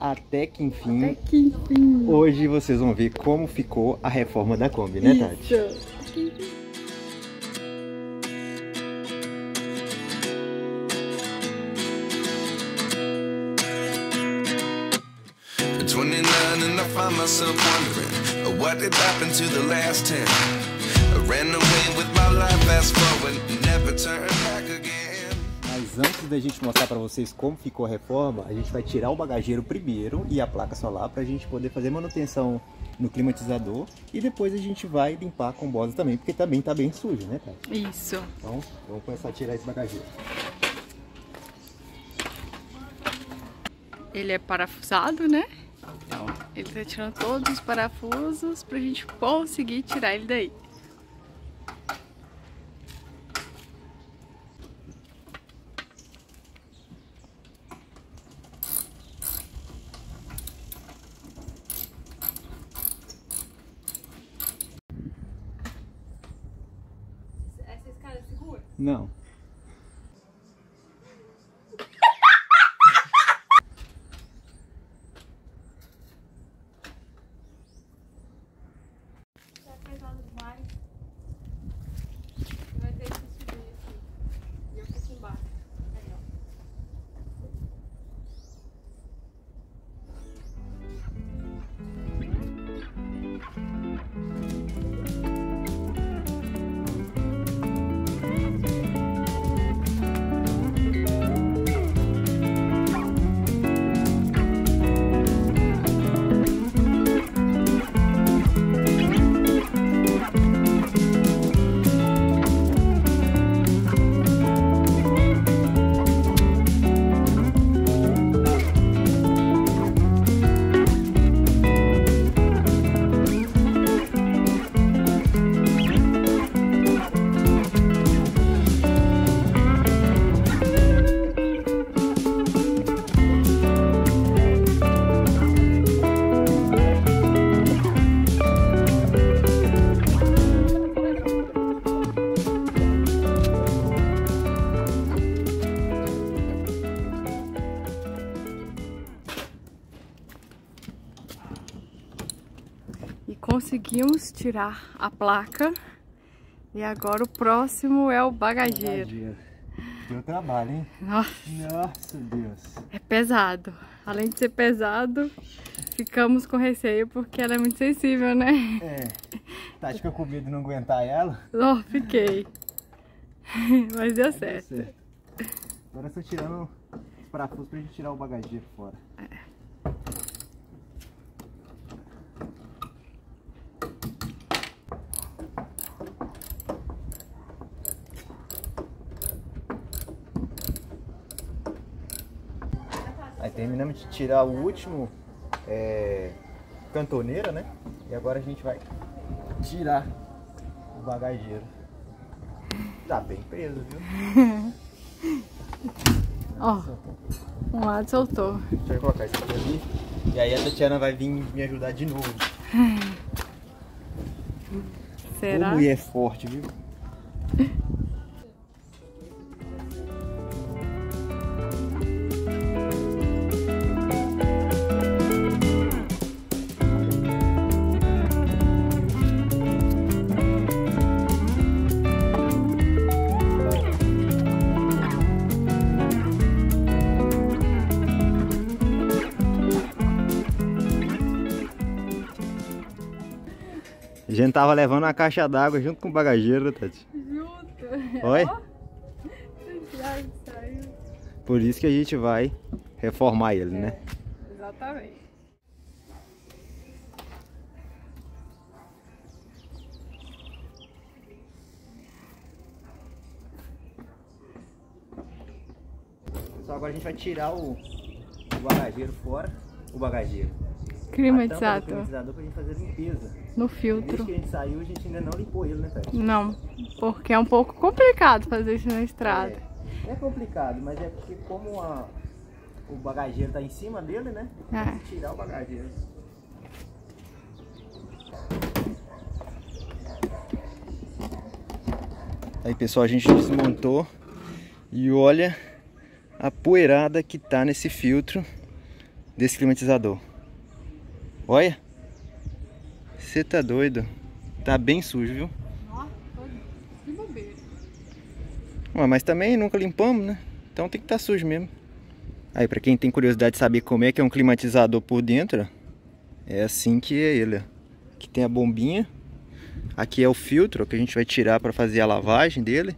até que enfim. Até que enfim. Hoje vocês vão ver como ficou a reforma da Kombi, né, Tati? Isso. At 29 and I find myself wondering uh, what did happen to the last 10. I ran away with my life, fast forward, never turn back. Mas antes da gente mostrar pra vocês como ficou a reforma, a gente vai tirar o bagageiro primeiro e a placa solar pra gente poder fazer manutenção no climatizador e depois a gente vai limpar com bosa também, porque também tá bem sujo, né, Tati? Isso. Então, vamos começar a tirar esse bagageiro. Ele é parafusado, né? Então, ele tá tirando todos os parafusos pra gente conseguir tirar ele daí. Não. Conseguimos tirar a placa. E agora o próximo é o bagageiro. Deu trabalho, hein? Nossa, Nossa, Deus. é pesado. Além de ser pesado, ficamos com receio porque ela é muito sensível, né? É. Tati fica com medo de não aguentar ela. Oh, fiquei. Mas deu Deu certo. certo. Agora eu tô tirando os parafusos pra gente tirar o bagageiro fora. Aí terminamos de tirar o último é, cantoneira, né? E agora a gente vai tirar o bagageiro. Tá bem preso, viu? Ó, um lado soltou. Deixa eu colocar isso aqui ali. E aí a Tatiana vai vir me ajudar de novo. Será? Ô, mulher forte, viu? gente tava levando uma caixa d'água junto com o bagageiro, Tati. Junto. Oi? Por isso que a gente vai reformar ele, né? Exatamente. Pessoal, agora a gente vai tirar o, o bagageiro fora. O bagageiro. A tampa do Climatizador. pra gente fazer a limpeza. No Desde filtro. que a gente saiu, a gente ainda não limpou ele, né, Tati? Não, porque é um pouco complicado fazer isso na estrada. É, é complicado, mas é porque como a- o bagageiro tá em cima dele, né? É. Tem que tirar o bagageiro. Aí pessoal, a gente desmontou e olha a poeirada que tá nesse filtro desse climatizador. Olha. Você tá doido. Tá bem sujo, viu? Ó, que bobeira. Ué, mas também nunca limpamos, né? Então tem que estar tá sujo mesmo. Aí, pra quem tem curiosidade de saber como é que é um climatizador por dentro, é assim que é ele. Aqui tem a bombinha. Aqui é o filtro que a gente vai tirar para fazer a lavagem dele.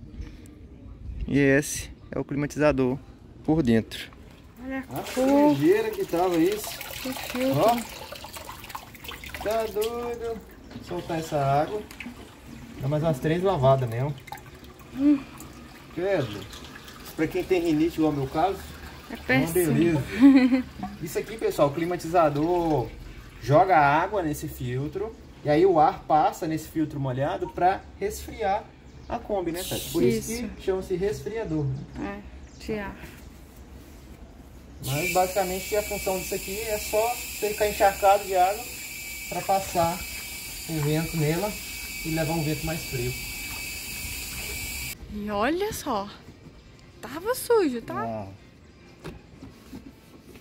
E esse é o climatizador por dentro. Olha a cor que tava isso. do filtro. Ó. Tá doido. Vou soltar essa água. Dá mais umas três lavadas mesmo. Credo. Isso pra quem tem rinite igual meu caso, É é uma péssimo. beleza. Isso aqui, pessoal, o climatizador joga água nesse filtro. E aí o ar passa nesse filtro molhado pra resfriar a Kombi, né, Tati? Por isso, Isso. que chama-se resfriador. É, tirar. Mas basicamente a função disso aqui é só você ficar encharcado de água para passar o vento nela e levar um vento mais frio. E olha só. Tava sujo, tá? Ah,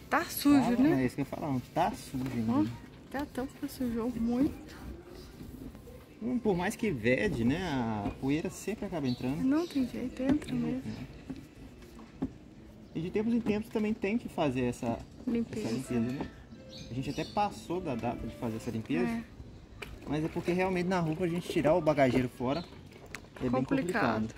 Tá sujo, tá, né? É isso que eu falo, tá sujo Ó, até a tampa sujou muito. Hum, Por mais que vede, né, a poeira sempre acaba entrando. Não tem jeito, entra mesmo. E de tempos em tempos também tem que fazer essa, essa Limpeza. limpeza, né? A gente até passou da data de fazer essa limpeza, É. mas é porque realmente na rua a gente tirar o bagageiro fora é bem Complicado. complicado.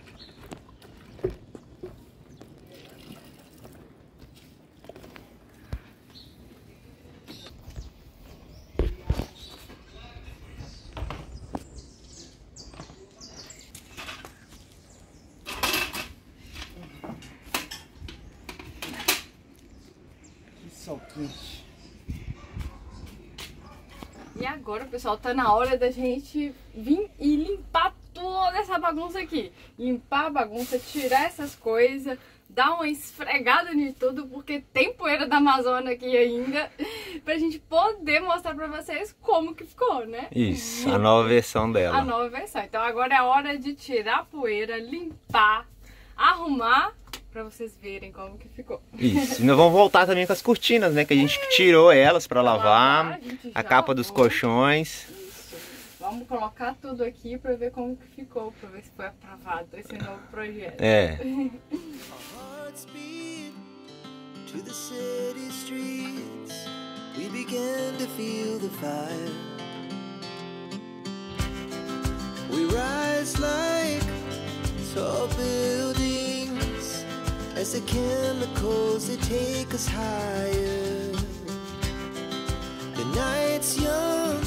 Que sol quente. E agora, pessoal, tá na hora da gente vir e limpar toda essa bagunça aqui. Limpar a bagunça, tirar essas coisas, dar uma esfregada em tudo, porque tem poeira da Amazônia aqui ainda, pra gente poder mostrar pra vocês como que ficou, né? Isso, a nova versão dela. A nova versão. Então agora é hora de tirar a poeira, limpar, arrumar, pra vocês verem como que ficou. Isso. E nós vamos voltar também com as cortinas, né? Que a gente tirou elas pra Pra lavar, lavar. a A capa dos lavou. colchões. Isso. Vamos colocar tudo aqui pra ver como que ficou, pra ver se foi aprovado esse novo projeto. É. to the city streets. We began to feel the fire. As the chemicals they take us higher. The night's young,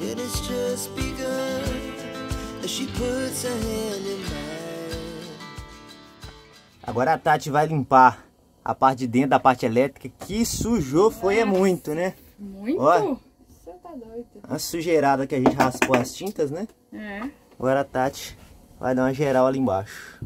it has just begun as she puts her hand in mine. Agora a Tati vai limpar a parte de dentro da parte elétrica. Que sujou foi é muito, né? Muito? Ó. Você tá doido. A sujeirada que a gente raspou as tintas, né? É. Agora a Tati vai dar uma geral ali embaixo.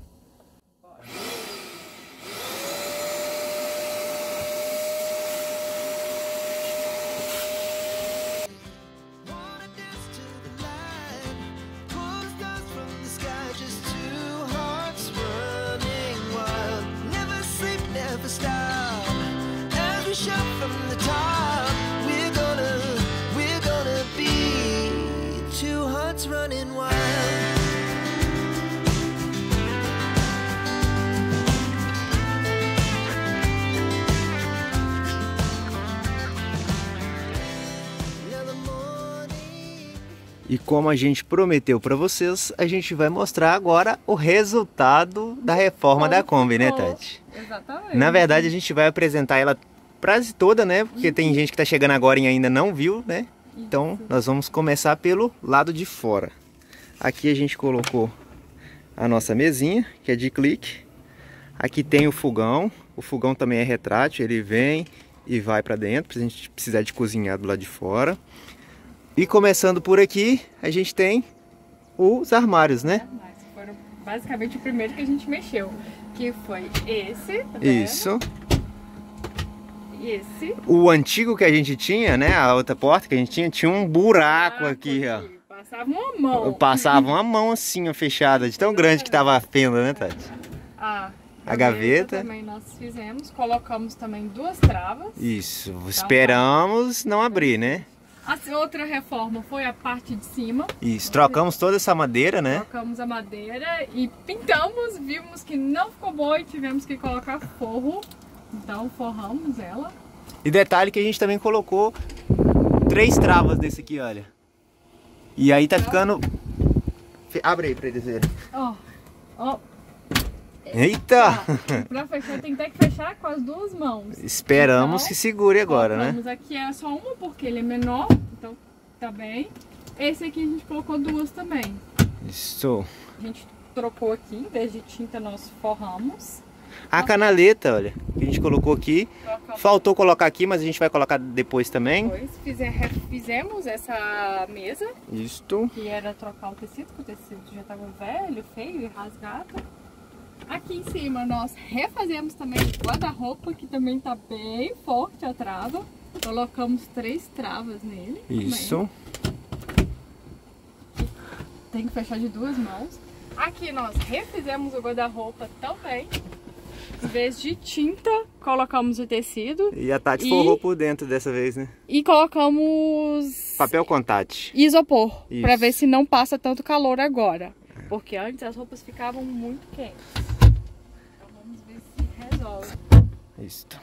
E como a gente prometeu pra vocês, a gente vai mostrar agora o resultado da reforma da Kombi, né. Tati? Exatamente. Na verdade, a gente vai apresentar ela quase toda, né? Porque tem gente que tá chegando agora e ainda não viu, né? Então, nós vamos começar pelo lado de fora. Aqui a gente colocou a nossa mesinha, que é de clique. Aqui tem o fogão. O fogão também é retrátil, ele vem e vai para dentro, se a gente precisar de cozinhar do lado de fora. E começando por aqui, a gente tem os armários, né? Mas foram basicamente o primeiro que a gente mexeu. Que foi esse, tá? Isso. E esse. O antigo que a gente tinha, né? A outra porta que a gente tinha, tinha um buraco buraco aqui, ó. Passava uma mão. Passava uma mão assim, ó, fechada, de tão grande que tava a fenda, né, Tati? Ah, A gaveta. Também nós fizemos. Colocamos também duas travas. Isso, esperamos não abrir, né? A outra reforma foi a parte de cima. Isso, trocamos toda essa madeira, né? Trocamos a madeira e pintamos. Vimos que não ficou boa e tivemos que colocar forro. Então forramos ela. E detalhe que a gente também colocou três travas desse aqui, olha. E aí tá ficando... Fe- Abre aí pra eles verem. Ó, ó. Eita! Pra fechar tem ter que fechar com as duas mãos. Esperamos Então, que segure agora, né? Aqui é só uma porque ele é menor, então tá bem. Esse aqui a gente colocou duas também. Isso. A gente trocou aqui, em vez de tinta nós forramos. A canaleta, olha, que a gente colocou aqui. Colocamos Faltou colocar aqui, mas a gente vai colocar depois também. depois, fize- refizemos essa mesa, Isto. que era trocar o tecido, porque o tecido já tava velho, feio e rasgado. Aqui em cima nós refazemos também o guarda-roupa, que também tá bem forte a trava. Colocamos três travas nele. também. Isso. Tem que fechar de duas mãos. Aqui nós refizemos o guarda-roupa também. Em vez de tinta, colocamos o tecido E a Tati E- forrou por dentro dessa vez, né? e colocamos Papel contate. isopor, para ver se não passa tanto calor agora. Porque antes as roupas ficavam muito quentes. Isto.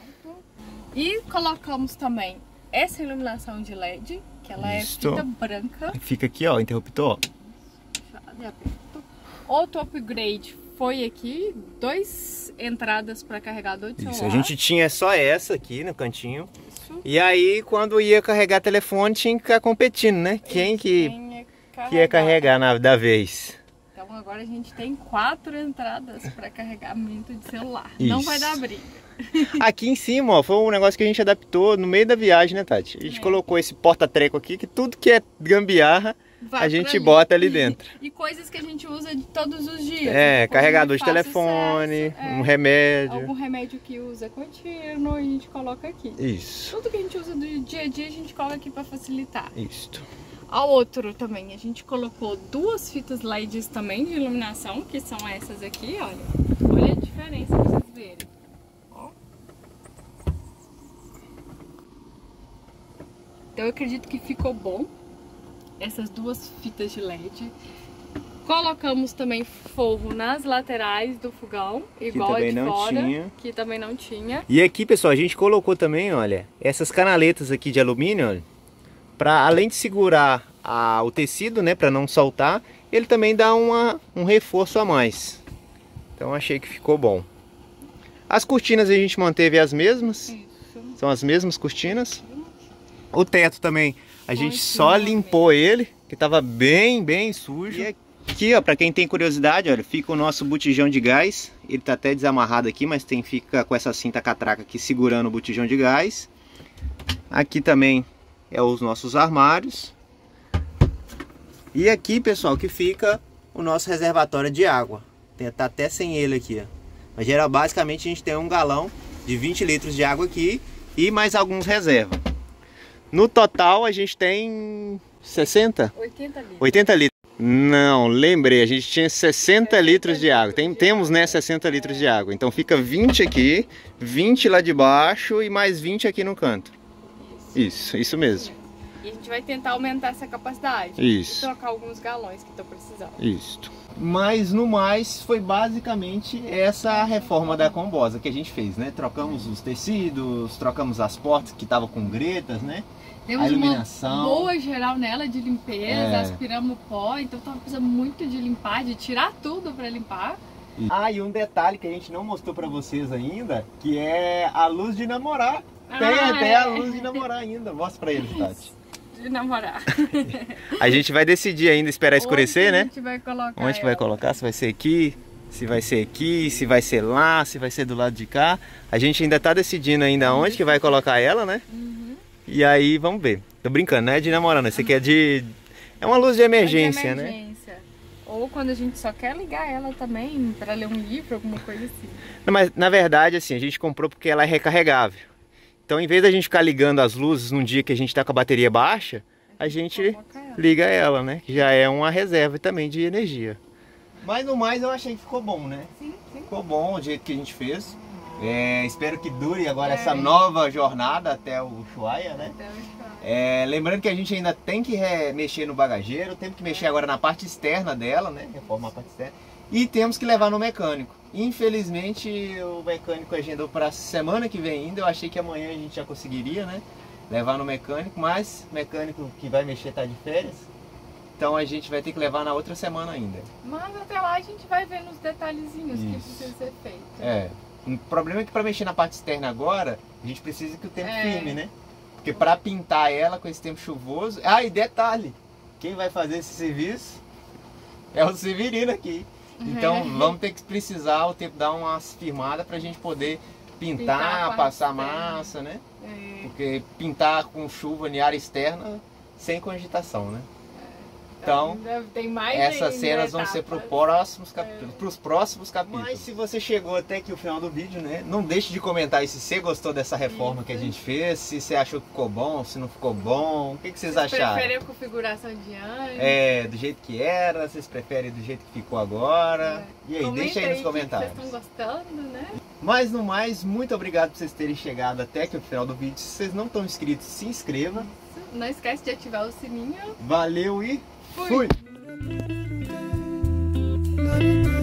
E colocamos também essa iluminação de LED, que ela Isto. é fita branca. Fica aqui, ó, interruptor. Fechado e aberto. Outro upgrade foi aqui, dois entradas para carregador de Isso. celular. A gente tinha só essa aqui no cantinho. Isso. E aí, quando ia carregar telefone, tinha que ficar competindo, né? Quem que, Quem ia que ia carregar na, da vez? Então agora a gente tem quatro entradas para carregamento de celular. Não vai Isso. dar briga. Aqui em cima, ó, foi um negócio que a gente adaptou no meio da viagem, né, Tati? A gente É. colocou esse porta-treco aqui, que tudo que é gambiarra, Vai a gente ali. bota ali dentro. E coisas que a gente usa todos os dias. É, Tipo, carregador de telefone, acesso, é, um remédio. Algum remédio que usa contínuo, a gente coloca aqui. Isso, Tudo que a gente usa do dia a dia, a gente coloca aqui para facilitar. isto. A outro também, a gente colocou duas fitas LEDs também de iluminação, que são essas aqui, olha. Olha a diferença pra vocês verem. Ó. Então eu acredito que ficou bom essas duas fitas de LED. Colocamos também forro nas laterais do fogão, igual a também de não fora, tinha. que também não tinha. E aqui, pessoal, a gente colocou também, olha, essas canaletas aqui de alumínio, olha, para além de segurar a- o tecido, né, para não soltar, ele também dá uma, um reforço a mais. Então achei que ficou bom. As cortinas a gente manteve as mesmas, Isso. são as mesmas cortinas. O teto também, a gente Continua só limpou ele, que estava bem, bem sujo. E aqui, ó, para quem tem curiosidade, olha, fica o nosso botijão de gás. Ele tá até desamarrado aqui, mas tem fica com essa cinta catraca aqui segurando o botijão de gás. Aqui também é os nossos armários. E aqui, pessoal, que fica o nosso reservatório de água. Tem tá até sem ele aqui, ó. Mas geral, basicamente a gente tem um galão de 20 litros de água aqui e mais alguns reserva. No total a gente tem 60? 80 litros. 80 litros. Não, lembrei, a gente tinha 60 litros de água. Tem, temos, né, 60 litros de água. Então fica 20 aqui, 20 lá de baixo e mais 20 aqui no canto. Isso, isso mesmo. E a gente vai tentar aumentar essa capacidade. Isso. E trocar alguns galões que estão precisando. Isso. Mas no mais foi basicamente essa reforma da combosa que a gente fez, né? Trocamos os tecidos, trocamos as portas que estavam com gretas, né? Temos A iluminação. uma boa geral nela de limpeza, É. aspiramos o pó, então tá uma coisa muito de limpar, de tirar tudo pra limpar. Ah, e um detalhe que a gente não mostrou pra vocês ainda, que é a luz de namorar. Tem Ah, até é. a luz de namorar ainda. Mostra pra eles, Tati. De namorar. A gente vai decidir ainda esperar escurecer, Onde A né? gente vai colocar. Onde que vai ela. colocar? Se vai ser aqui, se vai ser aqui, se vai ser lá, se vai ser do lado de cá. A gente ainda tá decidindo ainda onde que vai colocar ela, né? Uhum. E aí, vamos ver. Tô brincando, não é de namorando, esse aqui é de... É uma luz de emergência, É de né? emergência. Ou quando a gente só quer ligar ela também pra ler um livro, alguma coisa assim. Não, Mas na verdade, assim, a gente comprou porque ela é recarregável. Então, em vez da gente ficar ligando as luzes num dia que a gente tá com a bateria baixa, a gente liga ela, né? Que já é uma reserva também de energia. Mas no mais eu achei que ficou bom, né? Sim, sim. Ficou bom o jeito que a gente fez. É, espero que dure agora É. essa nova jornada até o Ushuaia, né? Então, tá. É, lembrando que a gente ainda tem que mexer no bagageiro, temos que mexer agora na parte externa dela, né? Reformar a parte externa. E temos que levar no mecânico. Infelizmente o mecânico agendou para semana que vem ainda. Eu achei que amanhã a gente já conseguiria, né? Levar no mecânico, mas o mecânico que vai mexer tá de férias. Então a gente vai ter que levar na outra semana ainda. Mas até lá a gente vai vendo os detalhezinhos que Isso. precisam ser feitos. É. O problema é que para mexer na parte externa agora, a gente precisa que o tempo É. firme, né? Porque para pintar ela com esse tempo chuvoso. Ah, e detalhe: quem vai fazer esse serviço é o Severino aqui. Então Uhum. vamos ter que precisar o tempo dar umas firmadas pra gente poder pintar, Pintar a passar massa, né? É, Porque pintar com chuva em área externa sem cogitação, né? Então, ainda tem mais essas cenas vão ser para próximos capítulos, pros próximos capítulos. Mas se você chegou até aqui o final do vídeo, né? Não deixe de comentar aí se você gostou dessa reforma que a gente fez, se você achou que ficou bom, se não ficou bom, o que, que vocês Vocês acharam? preferem a configuração de antes? É, do jeito que era, vocês preferem do jeito que ficou agora? E aí, Comenta deixa aí nos o que comentários. Vocês estão gostando, né? Mas no mais, muito obrigado por vocês terem chegado até aqui o final do vídeo. Se vocês não estão inscritos, se inscreva. Não esquece de ativar o sininho. Valeu e Fui! Fui.